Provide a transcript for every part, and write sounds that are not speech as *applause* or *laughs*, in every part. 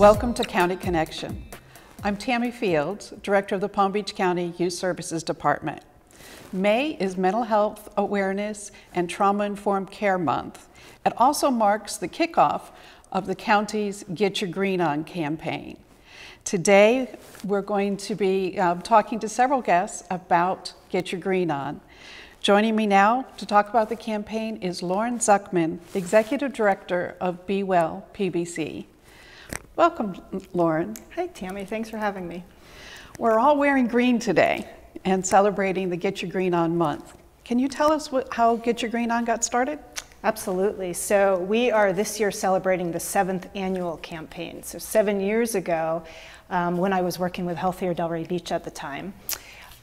Welcome to County Connection. I'm Tammy Fields, Director of the Palm Beach County Youth Services Department. May is Mental Health Awareness and Trauma Informed Care Month. It also marks the kickoff of the county's Get Your Green On campaign. Today, we're going to be um, talking to several guests about Get Your Green On. Joining me now to talk about the campaign is Lauren Zuckman, Executive Director of Be Well PBC. Welcome, Lauren. Hi, Tammy. Thanks for having me. We're all wearing green today and celebrating the Get Your Green On month. Can you tell us what, how Get Your Green On got started? Absolutely. So we are this year celebrating the seventh annual campaign. So seven years ago, um, when I was working with Healthier Delray Beach at the time,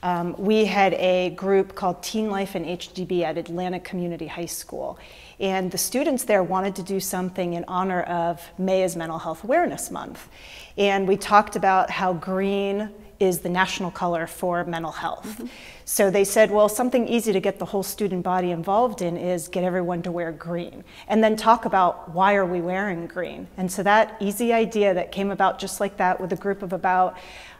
um, we had a group called Teen Life and HDB at Atlantic Community High School. And the students there wanted to do something in honor of May is Mental Health Awareness Month. And we talked about how green is the national color for mental health. Mm -hmm. So they said, well, something easy to get the whole student body involved in is get everyone to wear green. And then talk about why are we wearing green? And so that easy idea that came about just like that with a group of about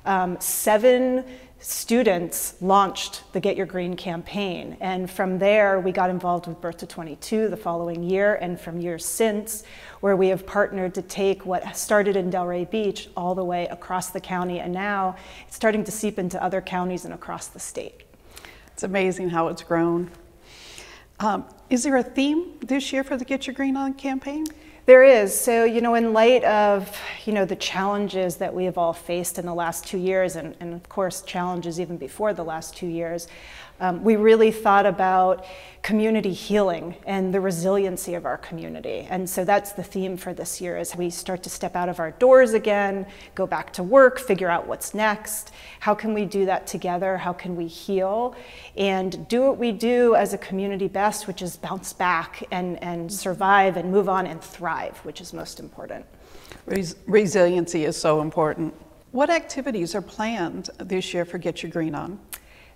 um, seven students launched the Get Your Green campaign. And from there, we got involved with Birth to 22 the following year, and from years since, where we have partnered to take what started in Delray Beach all the way across the county, and now it's starting to seep into other counties and across the state. It's amazing how it's grown. Um, is there a theme this year for the Get Your Green On campaign? There is. So, you know, in light of, you know, the challenges that we have all faced in the last two years, and, and of course, challenges even before the last two years, um, we really thought about community healing and the resiliency of our community. And so that's the theme for this year as we start to step out of our doors again, go back to work, figure out what's next. How can we do that together? How can we heal? And do what we do as a community best, which is bounce back and, and survive and move on and thrive, which is most important. Res resiliency is so important. What activities are planned this year for Get Your Green On?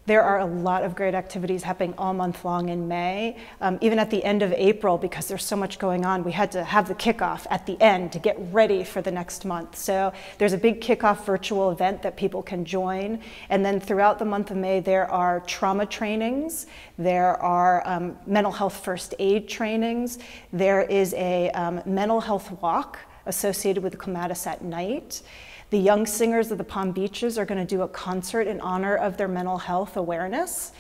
There are a lot of great activities happening all month long in May. Um, even at the end of April, because there's so much going on, we had to have the kickoff at the end to get ready for the next month. So there's a big kickoff virtual event that people can join. And then throughout the month of May, there are trauma trainings, there are um, mental health first aid trainings, there is a um, mental health walk associated with Clematis at night. The Young Singers of the Palm Beaches are going to do a concert in honor of their mental health awareness.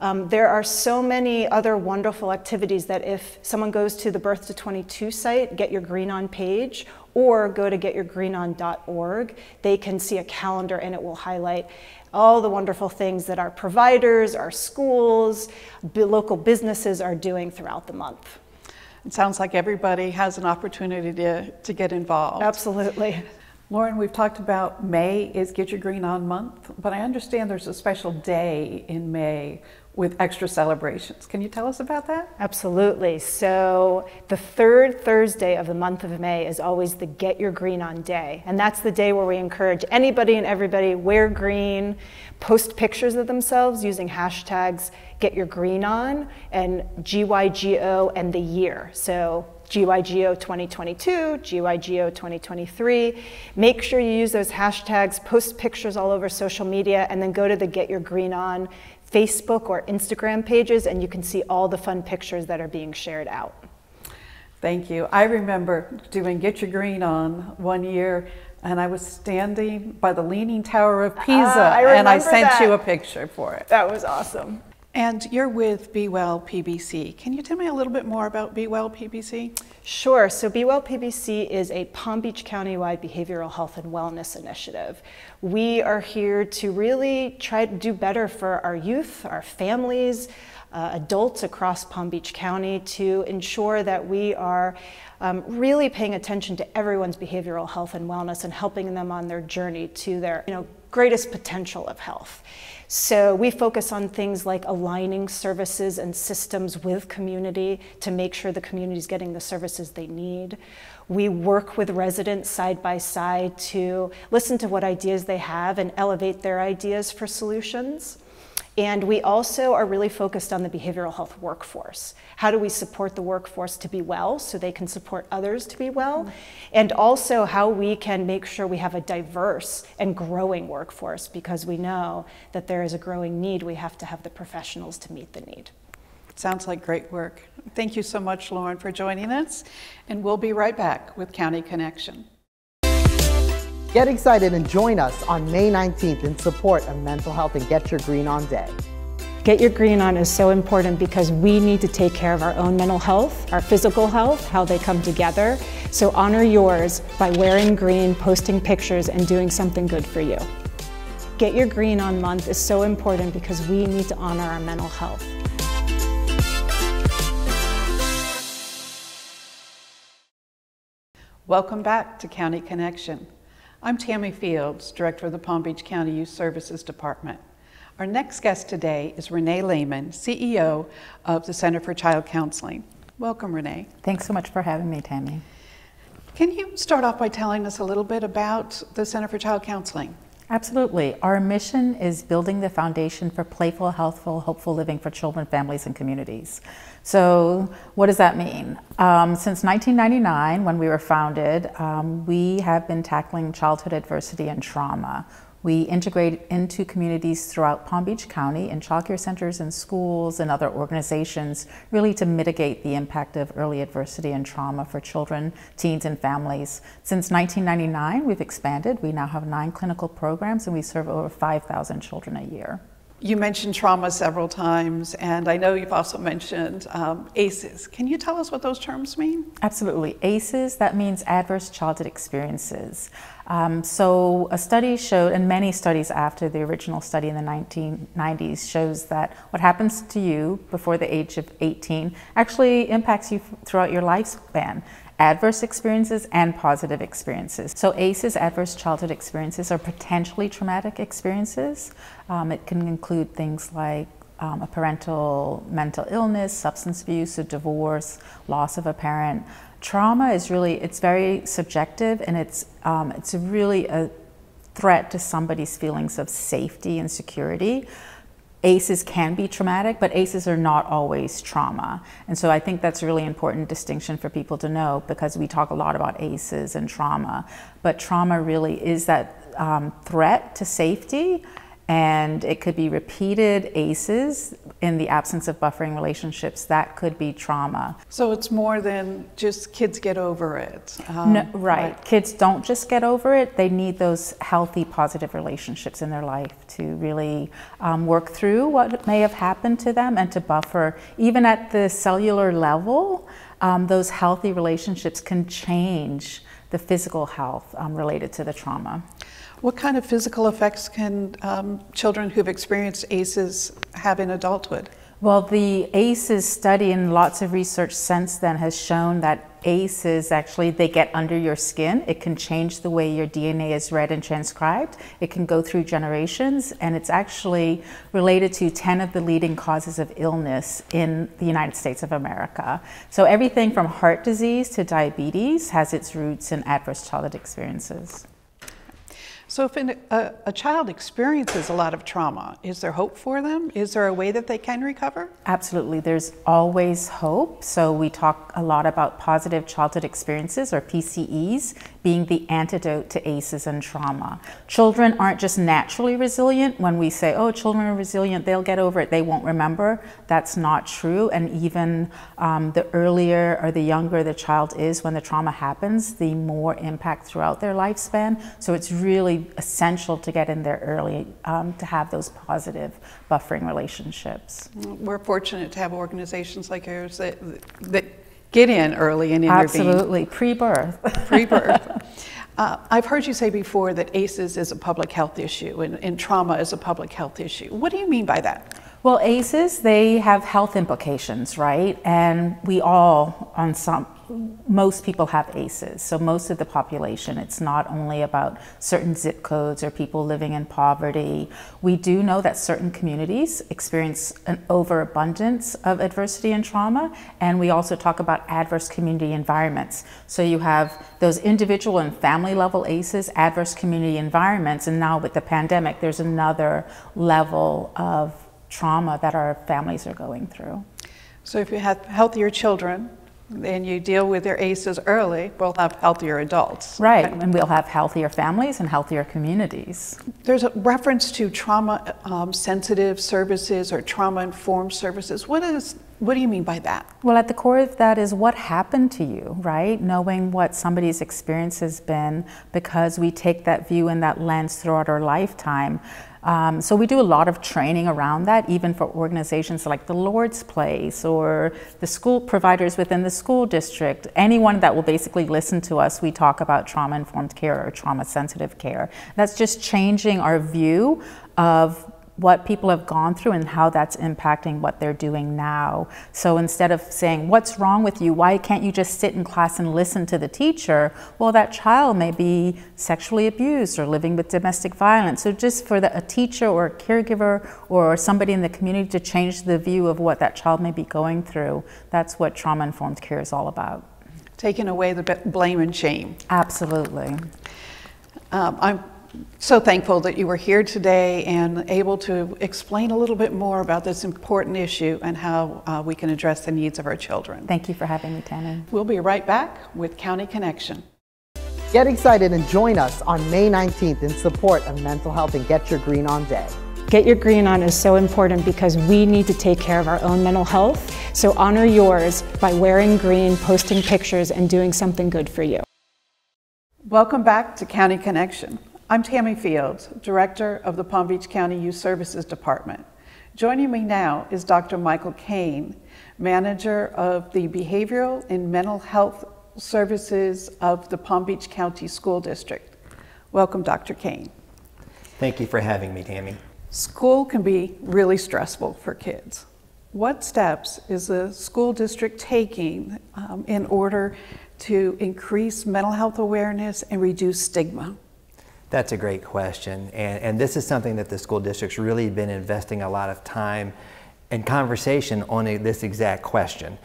Um, there are so many other wonderful activities that if someone goes to the Birth to 22 site, Get Your Green On page, or go to getyourgreenon.org, they can see a calendar and it will highlight all the wonderful things that our providers, our schools, local businesses are doing throughout the month. It sounds like everybody has an opportunity to, to get involved. Absolutely. Lauren, we've talked about May is Get Your Green On month, but I understand there's a special day in May with extra celebrations. Can you tell us about that? Absolutely. So, the third Thursday of the month of May is always the Get Your Green On Day. And that's the day where we encourage anybody and everybody wear green, post pictures of themselves using hashtags Get Your Green On and GYGO and the year. So, GYGO 2022, GYGO 2023. Make sure you use those hashtags, post pictures all over social media, and then go to the Get Your Green On Facebook or Instagram pages, and you can see all the fun pictures that are being shared out. Thank you. I remember doing Get Your Green On one year, and I was standing by the Leaning Tower of Pisa, uh, I and I sent that. you a picture for it. That was awesome. And you're with Be Well PBC. Can you tell me a little bit more about Be Well PBC? Sure. So Be Well PBC is a Palm Beach County-wide behavioral health and wellness initiative. We are here to really try to do better for our youth, our families, uh, adults across Palm Beach County to ensure that we are um, really paying attention to everyone's behavioral health and wellness and helping them on their journey to their you know, greatest potential of health. So we focus on things like aligning services and systems with community to make sure the community is getting the services they need. We work with residents side by side to listen to what ideas they have and elevate their ideas for solutions. And we also are really focused on the behavioral health workforce. How do we support the workforce to be well so they can support others to be well? Mm-hmm. And also how we can make sure we have a diverse and growing workforce because we know that there is a growing need. We have to have the professionals to meet the need. Sounds like great work. Thank you so much, Lauren, for joining us. And we'll be right back with County Connection. Get excited and join us on May 19th in support of mental health and Get Your Green On Day. Get Your Green On is so important because we need to take care of our own mental health, our physical health, how they come together. So honor yours by wearing green, posting pictures, and doing something good for you. Get Your Green On month is so important because we need to honor our mental health. Welcome back to County Connection. I'm Tammy Fields, Director of the Palm Beach County Youth Services Department. Our next guest today is Renee Layman, CEO of the Center for Child Counseling. Welcome, Renee. Thanks so much for having me, Tammy. Can you start off by telling us a little bit about the Center for Child Counseling? Absolutely. Our mission is building the foundation for playful, healthful, hopeful living for children, families, and communities. So, what does that mean? Um, since 1999, when we were founded, um, we have been tackling childhood adversity and trauma. We integrate into communities throughout Palm Beach County in childcare centers and schools and other organizations, really to mitigate the impact of early adversity and trauma for children, teens, and families. Since 1999, we've expanded. We now have nine clinical programs and we serve over 5,000 children a year. You mentioned trauma several times, and I know you've also mentioned um, ACEs. Can you tell us what those terms mean? Absolutely. ACEs, that means adverse childhood experiences. Um, so a study showed, and many studies after the original study in the 1990s shows that what happens to you before the age of 18 actually impacts you throughout your lifespan adverse experiences and positive experiences. So ACEs, adverse childhood experiences, are potentially traumatic experiences. Um, it can include things like um, a parental mental illness, substance abuse, a divorce, loss of a parent. Trauma is really, it's very subjective and it's, um, it's really a threat to somebody's feelings of safety and security. ACEs can be traumatic, but ACEs are not always trauma. And so I think that's a really important distinction for people to know because we talk a lot about ACEs and trauma, but trauma really is that um, threat to safety and it could be repeated ACEs in the absence of buffering relationships. That could be trauma. So it's more than just kids get over it. Um, no, right. right. Kids don't just get over it, they need those healthy, positive relationships in their life to really um, work through what may have happened to them and to buffer. Even at the cellular level, um, those healthy relationships can change the physical health um, related to the trauma. What kind of physical effects can um, children who've experienced ACEs have in adulthood? Well, the ACEs study and lots of research since then has shown that ACEs actually they get under your skin. It can change the way your DNA is read and transcribed. It can go through generations, and it's actually related to 10 of the leading causes of illness in the United States of America. So everything from heart disease to diabetes has its roots in adverse childhood experiences. So, if an, a, a, child experiences a lot of trauma, is there hope for them? Is there a way that they can recover? Absolutely, there's always hope. So, we talk a lot about positive childhood experiences or PCEs being the antidote to ACEs and trauma. Children aren't just naturally resilient. When we say, oh, children are resilient, they'll get over it, they won't remember, that's not true. And even um, the earlier or the younger the child is when the trauma happens, the more impact throughout their lifespan. So, it's really essential to get in there early um, to have those positive buffering relationships. We're fortunate to have organizations like yours that, that get in early and intervene. Absolutely, pre-birth. pre-birth. *laughs* Uh, I've heard you say before that ACEs is a public health issue and, and trauma is a public health issue. What do you mean by that? Well, ACEs, they have health implications, right? And we all, on some, most people have ACEs. So most of the population, it's not only about certain zip codes or people living in poverty. We do know that certain communities experience an overabundance of adversity and trauma. And we also talk about adverse community environments. So you have those individual and family level ACEs, adverse community environments. And now with the pandemic, there's another level of trauma that our families are going through. So if you have healthier children and you deal with their ACEs early, we'll have healthier adults. Right, and we'll have healthier families and healthier communities. There's a reference to trauma um, sensitive services or trauma informed services. What is what do you mean by that? Well, at the core of that is what happened to you, right? Knowing what somebody's experience has been because we take that view and that lens throughout our lifetime. Um, so we do a lot of training around that, even for organizations like the Lord's Place or the school providers within the school district. Anyone that will basically listen to us, we talk about trauma informed care or trauma sensitive care. That's just changing our view of what people have gone through and how that's impacting what they're doing now. So instead of saying, What's wrong with you? Why can't you just sit in class and listen to the teacher? Well, that child may be sexually abused or living with domestic violence. So just for the, a teacher or a caregiver or somebody in the community to change the view of what that child may be going through, that's what trauma informed care is all about. Taking away the blame and shame. Absolutely. Um, I'm so thankful that you were here today and able to explain a little bit more about this important issue and how uh, we can address the needs of our children. Thank you for having me, Tammy. We'll be right back with County Connection. Get excited and join us on May 19th in support of mental health and Get Your Green On Day. Get Your Green On is so important because we need to take care of our own mental health. So honor yours by wearing green, posting pictures, and doing something good for you. Welcome back to County Connection. I'm Tammy Fields, Director of the Palm Beach County Youth Services Department. Joining me now is Dr. Michael Kane, Manager of the Behavioral and Mental Health Services of the Palm Beach County School District. Welcome, Dr. Kane. Thank you for having me, Tammy. School can be really stressful for kids. What steps is the school district taking um, in order to increase mental health awareness and reduce stigma? That's a great question. And, and this is something that the school district's really been investing a lot of time and conversation on a, this exact question.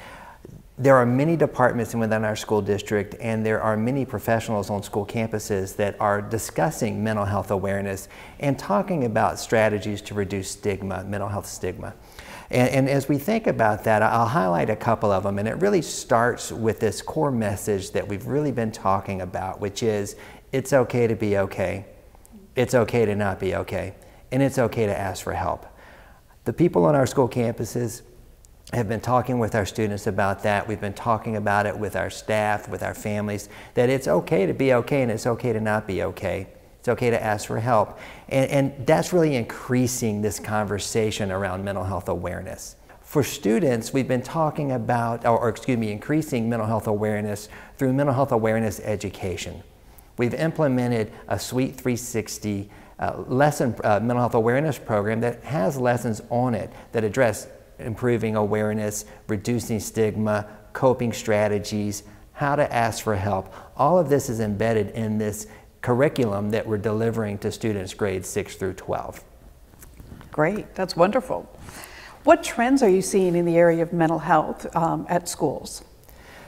There are many departments within our school district and there are many professionals on school campuses that are discussing mental health awareness and talking about strategies to reduce stigma, mental health stigma. And, and, as we think about that, I'll highlight a couple of them. And it really starts with this core message that we've really been talking about, which is it's okay to be okay. It's okay to not be okay. And it's okay to ask for help. The people on our school campuses have been talking with our students about that. We've been talking about it with our staff, with our families, that it's okay to be okay and it's okay to not be okay. It's okay to ask for help. And, and that's really increasing this conversation around mental health awareness. For students, we've been talking about, or, or excuse me, increasing mental health awareness through mental health awareness education. We've implemented a Suite 360 uh, lesson uh, mental health awareness program that has lessons on it that address improving awareness, reducing stigma, coping strategies, how to ask for help. All of this is embedded in this curriculum that we're delivering to students grades 6 through 12. Great, that's wonderful. What trends are you seeing in the area of mental health um, at schools?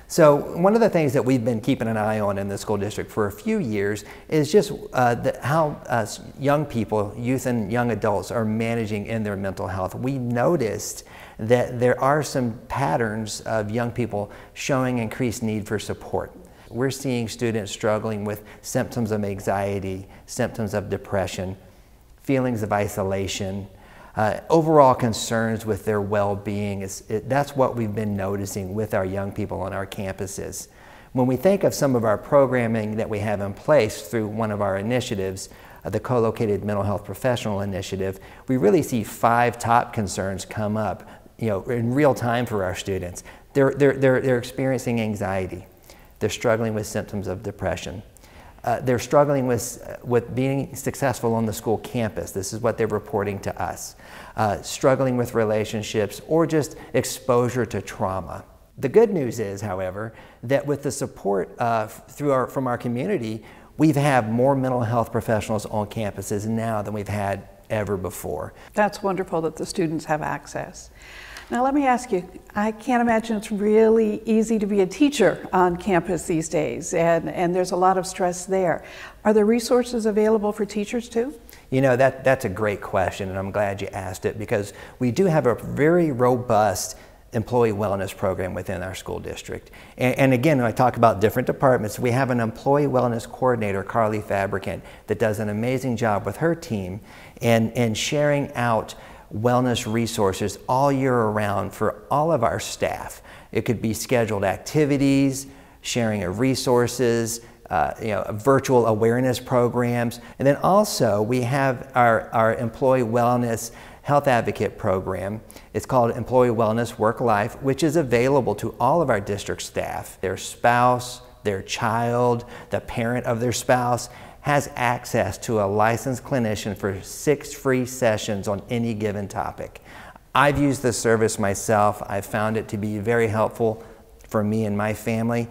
So one of the things that we've been keeping an eye on in the school district for a few years is just uh, the, how uh, young people, youth and young adults are managing in their mental health. We noticed that there are some patterns of young people showing increased need for support. We're seeing students struggling with symptoms of anxiety, symptoms of depression, feelings of isolation, uh, overall concerns with their well-being. Is, it, that's what we've been noticing with our young people on our campuses. When we think of some of our programming that we have in place through one of our initiatives, uh, the co-located mental health professional initiative, we really see five top concerns come up you know, in real time for our students. They're, they're, they're, they're experiencing anxiety. They're struggling with symptoms of depression. Uh, they're struggling with, uh, with being successful on the school campus. This is what they're reporting to us. Uh, struggling with relationships or just exposure to trauma. The good news is, however, that with the support uh, through our, from our community, we've had more mental health professionals on campuses now than we've had ever before. That's wonderful that the students have access. Now, let me ask you I can't imagine it's really easy to be a teacher on campus these days, and, and there's a lot of stress there. Are there resources available for teachers too? You know, that, that's a great question, and I'm glad you asked it because we do have a very robust employee wellness program within our school district. And, and, again, when I talk about different departments, we have an employee wellness coordinator, Carly Fabricant, that does an amazing job with her team and, and sharing out wellness resources all year around for all of our staff. It could be scheduled activities, sharing of resources, uh, you know, virtual awareness programs. And then also we have our, our employee wellness health advocate program. It's called Employee Wellness Work Life, which is available to all of our district staff, their spouse, their child, the parent of their spouse has access to a licensed clinician for six free sessions on any given topic. I've used this service myself. I've found it to be very helpful for me and my family.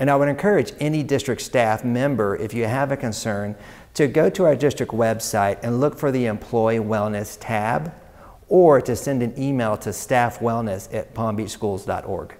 And I would encourage any district staff member, if you have a concern, to go to our district website and look for the Employee Wellness tab or to send an email to staffwellness at palmbeachschools.org.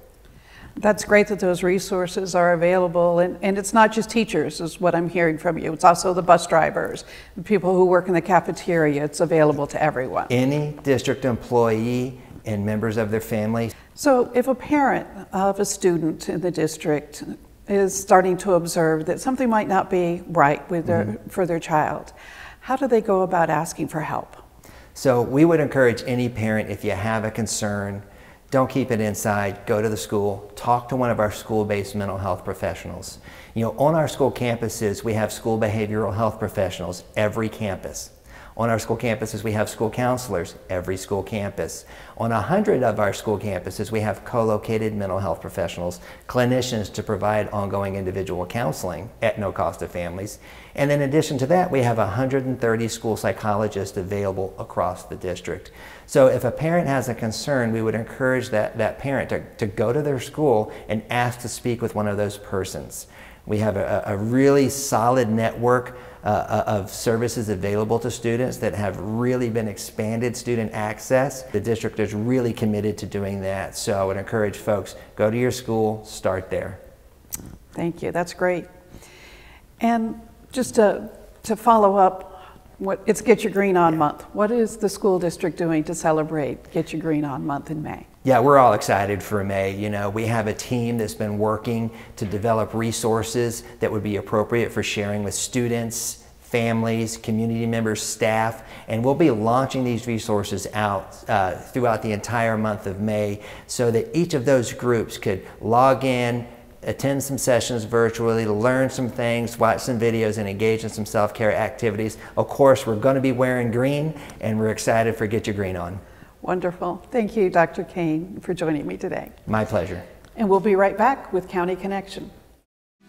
That's great that those resources are available. And, and it's not just teachers, is what I'm hearing from you. It's also the bus drivers, the people who work in the cafeteria. It's available to everyone. Any district employee and members of their family. So, if a parent of a student in the district is starting to observe that something might not be right with their, mm-hmm. for their child, how do they go about asking for help? So, we would encourage any parent if you have a concern, don't keep it inside, go to the school, talk to one of our school based mental health professionals. You know, on our school campuses, we have school behavioral health professionals, every campus. On our school campuses, we have school counselors, every school campus. On a hundred of our school campuses, we have co-located mental health professionals, clinicians to provide ongoing individual counseling at no cost to families. And in addition to that, we have 130 school psychologists available across the district. So if a parent has a concern, we would encourage that, that parent to, to go to their school and ask to speak with one of those persons. We have a, a really solid network uh, uh, of services available to students that have really been expanded student access. The district is really committed to doing that. So I would encourage folks, go to your school, start there. Thank you, that's great. And just to, to follow up, what, it's Get Your Green On Month. What is the school district doing to celebrate Get Your Green On Month in May? Yeah, we're all excited for May. You know, we have a team that's been working to develop resources that would be appropriate for sharing with students, families, community members, staff, and we'll be launching these resources out uh, throughout the entire month of May so that each of those groups could log in, attend some sessions virtually, learn some things, watch some videos, and engage in some self care activities. Of course, we're going to be wearing green, and we're excited for Get Your Green On. Wonderful. Thank you, Dr. Kane, for joining me today. My pleasure. And we'll be right back with County Connection.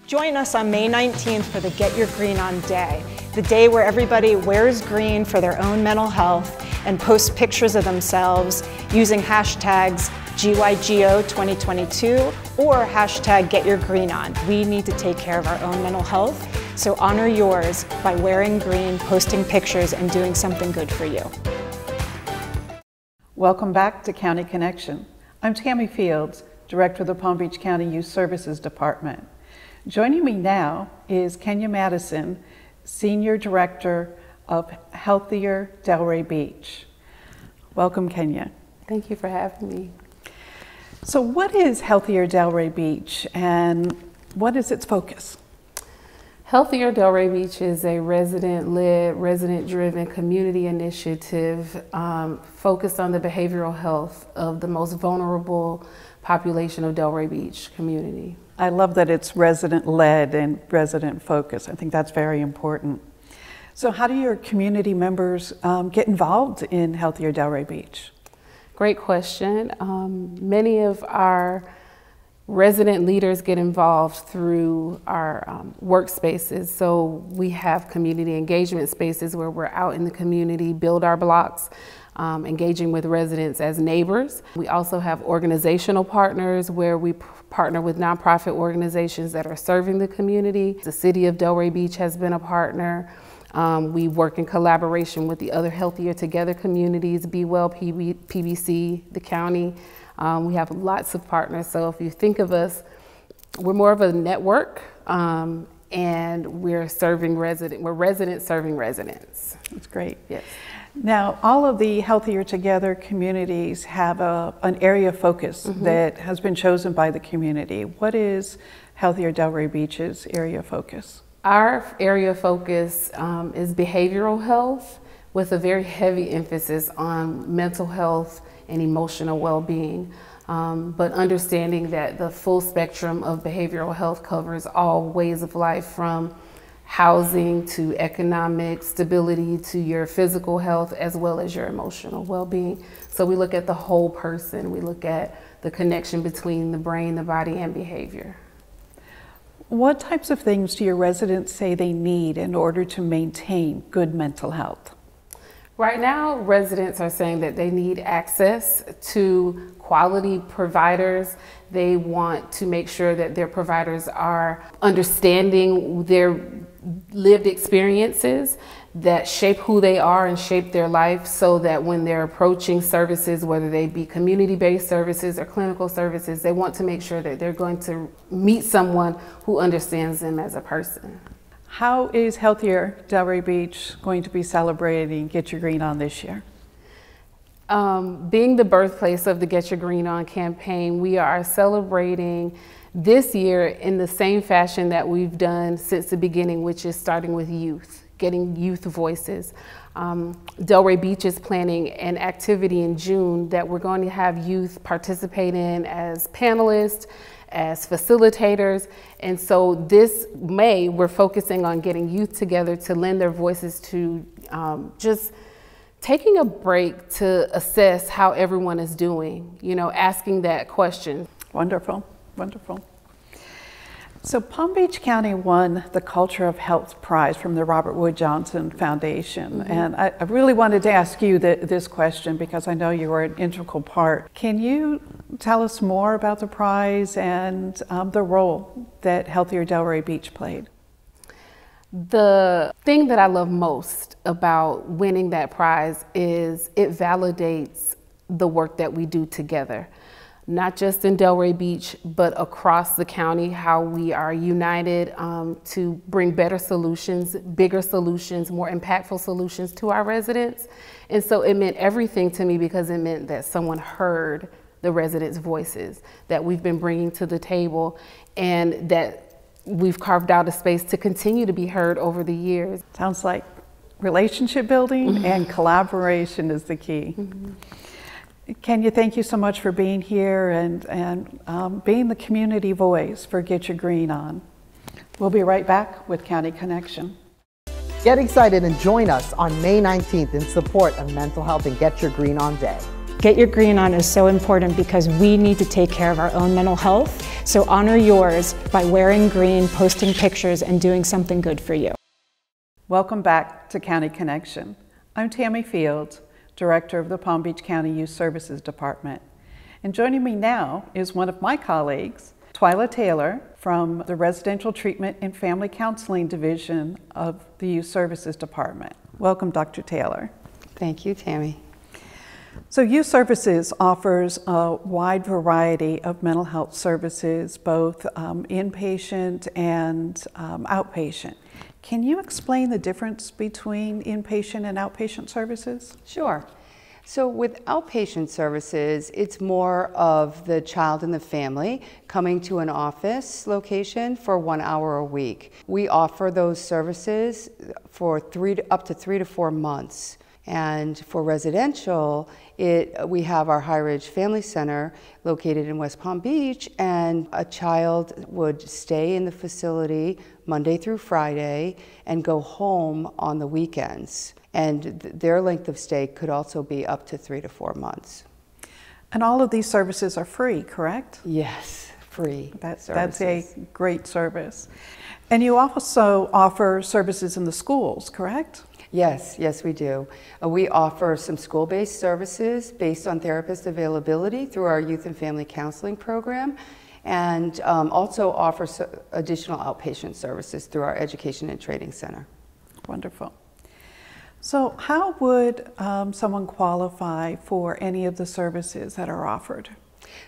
Join us on May 19th for the Get Your Green On Day, the day where everybody wears green for their own mental health and posts pictures of themselves using hashtags GYGO 2022 or hashtag Get Your Green On. We need to take care of our own mental health, so honor yours by wearing green, posting pictures, and doing something good for you. Welcome back to County Connection. I'm Tammy Fields, Director of the Palm Beach County Youth Services Department. Joining me now is Kenya Madison, Senior Director of Healthier Delray Beach. Welcome, Kenya. Thank you for having me. So, what is Healthier Delray Beach and what is its focus? Healthier Delray Beach is a resident led, resident driven community initiative um, focused on the behavioral health of the most vulnerable population of Delray Beach community. I love that it's resident led and resident focused. I think that's very important. So, how do your community members um, get involved in Healthier Delray Beach? Great question. Um, many of our resident leaders get involved through our um, workspaces. So we have community engagement spaces where we're out in the community, build our blocks, um, engaging with residents as neighbors. We also have organizational partners where we partner with nonprofit organizations that are serving the community. The city of Delray Beach has been a partner. Um, we work in collaboration with the other Healthier Together communities, Be Well, PB, PBC, the county. Um, we have lots of partners. So if you think of us, we're more of a network um, and we're serving resident, we're residents serving residents. That's great. Yes. Now, all of the Healthier Together communities have a, an area of focus that has been chosen by the community. What is Healthier Delray Beach's area of focus? Our area of focus um, is behavioral health with a very heavy emphasis on mental health and emotional well being. Um, but understanding that the full spectrum of behavioral health covers all ways of life from housing to economic stability to your physical health as well as your emotional well being. So we look at the whole person, we look at the connection between the brain, the body, and behavior. What types of things do your residents say they need in order to maintain good mental health? Right now, residents are saying that they need access to quality providers. They want to make sure that their providers are understanding their lived experiences that shape who they are and shape their life so that when they're approaching services, whether they be community based services or clinical services, they want to make sure that they're going to meet someone who understands them as a person. How is Healthier Delray Beach going to be celebrating Get Your Green On this year? Um, being the birthplace of the Get Your Green On campaign, we are celebrating this year in the same fashion that we've done since the beginning, which is starting with youth, getting youth voices. Um, Delray Beach is planning an activity in June that we're going to have youth participate in as panelists, as facilitators. And so this May, we're focusing on getting youth together to lend their voices to um, just taking a break to assess how everyone is doing, you know, asking that question. Wonderful, wonderful. So Palm Beach County won the Culture of Health Prize from the Robert Wood Johnson Foundation. And I, I really wanted to ask you th- this question because I know you were an integral part. Can you tell us more about the prize and um, the role that Healthier Delray Beach played? The thing that I love most about winning that prize is it validates the work that we do together. Not just in Delray Beach, but across the county, how we are united um, to bring better solutions, bigger solutions, more impactful solutions to our residents. And so it meant everything to me because it meant that someone heard the residents' voices that we've been bringing to the table and that we've carved out a space to continue to be heard over the years. Sounds like relationship building and collaboration is the key. Kenya, thank you so much for being here and, and um, being the community voice for Get Your Green On. We'll be right back with County Connection. Get excited and join us on May 19th in support of Mental Health and Get Your Green On Day. Get Your Green On is so important because we need to take care of our own mental health. So honor yours by wearing green, posting pictures, and doing something good for you. Welcome back to County Connection. I'm Tammy Fields, Director of the Palm Beach County Youth Services Department. And joining me now is one of my colleagues, Twyla Taylor from the Residential Treatment and Family Counseling Division of the Youth Services Department. Welcome, Dr. Taylor. Thank you, Tammy. So, Youth Services offers a wide variety of mental health services, both um, inpatient and um, outpatient. Can you explain the difference between inpatient and outpatient services? Sure. So, with outpatient services, it's more of the child and the family coming to an office location for one hour a week. We offer those services for three up to three to four months. And for residential, it, we have our High Ridge Family Center located in West Palm Beach, and a child would stay in the facility Monday through Friday and go home on the weekends. And th- their length of stay could also be up to three to four months. And all of these services are free, correct? Yes, free. That, that's a great service. And you also offer services in the schools, correct? Yes, yes, we do. Uh, we offer some school based services based on therapist availability through our youth and family counseling program, and um, also offer so- additional outpatient services through our education and training center. Wonderful. So, how would um, someone qualify for any of the services that are offered?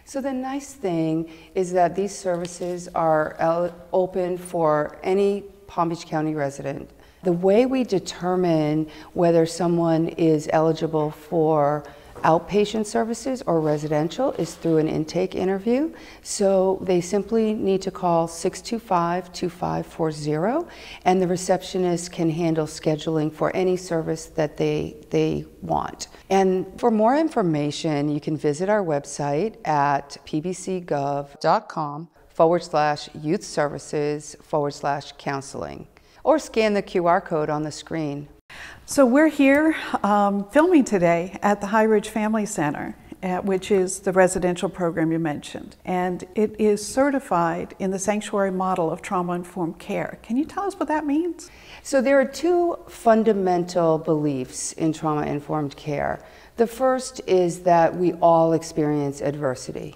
So the nice thing is that these services are open for any Palm Beach County resident. The way we determine whether someone is eligible for outpatient services or residential is through an intake interview. So they simply need to call 625 2540, and the receptionist can handle scheduling for any service that they, they want. And for more information, you can visit our website at pbcgov.com forward slash youth services forward slash counseling, or scan the QR code on the screen. So, we're here um, filming today at the High Ridge Family Center, uh, which is the residential program you mentioned. And it is certified in the sanctuary model of trauma informed care. Can you tell us what that means? So, there are two fundamental beliefs in trauma informed care. The first is that we all experience adversity.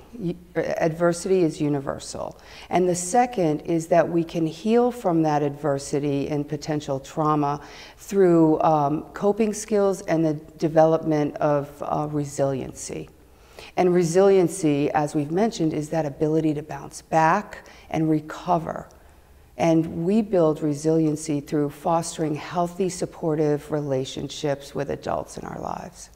Adversity is universal. And the second is that we can heal from that adversity and potential trauma through um, coping skills and the development of uh, resiliency. And resiliency, as we've mentioned, is that ability to bounce back and recover. And we build resiliency through fostering healthy, supportive relationships with adults in our lives.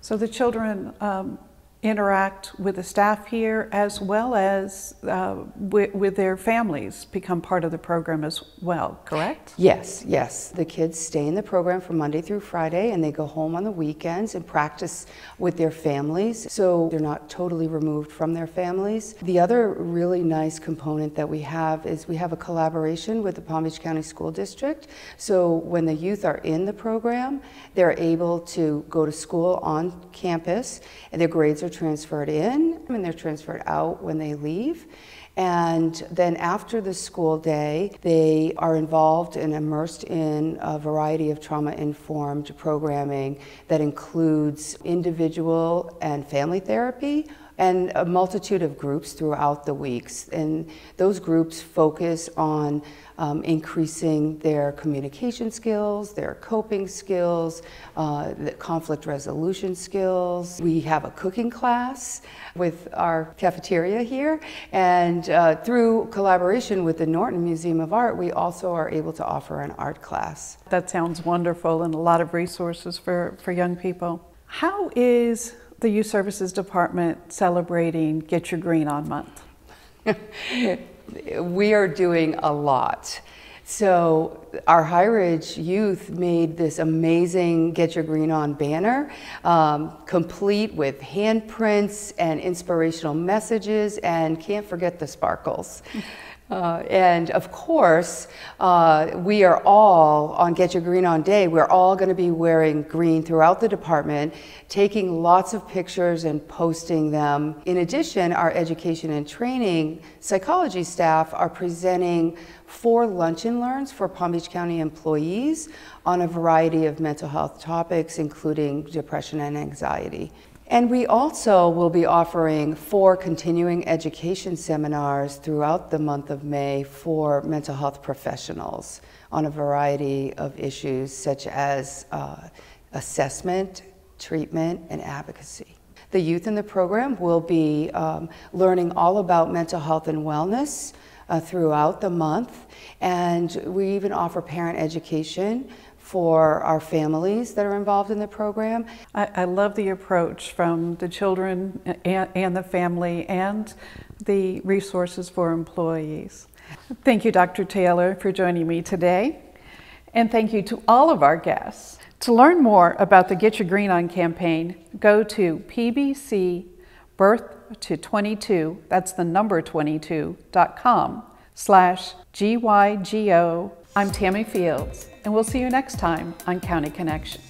So the children um, interact with the staff here as well as uh, with, with, their families become part of the program as well, correct? Yes, yes. The kids stay in the program from Monday through Friday and they go home on the weekends and practice with their families so they're not totally removed from their families. The other really nice component that we have is we have a collaboration with the Palm Beach County School District. So when the youth are in the program, they're able to go to school on campus and their grades are are transferred in and they're transferred out when they leave. And then after the school day, they are involved and immersed in a variety of trauma informed programming that includes individual and family therapy, and a multitude of groups throughout the weeks. And those groups focus on um, increasing their communication skills, their coping skills, uh, the conflict resolution skills. We have a cooking class with our cafeteria here, and uh, through collaboration with the Norton Museum of Art, we also are able to offer an art class. That sounds wonderful and a lot of resources for, for young people. How is the Youth Services Department celebrating Get Your Green On Month? *laughs* we are doing a lot. So our High Ridge youth made this amazing Get Your Green On banner, um, complete with handprints and inspirational messages, and can't forget the sparkles. Uh, and of course, uh, we are all on Get Your Green On Day, we're all going to be wearing green throughout the department, taking lots of pictures and posting them. In addition, our education and training psychology staff are presenting four lunch and learns for Palm Beach County employees on a variety of mental health topics, including depression and anxiety. And we also will be offering four continuing education seminars throughout the month of May for mental health professionals on a variety of issues such as uh, assessment, treatment, and advocacy. The youth in the program will be um, learning all about mental health and wellness uh, throughout the month, and we even offer parent education for our families that are involved in the program. I, I love the approach from the children and, and the family and the resources for employees. Thank you, Dr. Taylor, for joining me today. And thank you to all of our guests. To learn more about the Get Your Green On campaign, go to PBC Birth to 22, that's the number 22.com slash GYGO. I'm Tammy Fields and we'll see you next time on County Connection.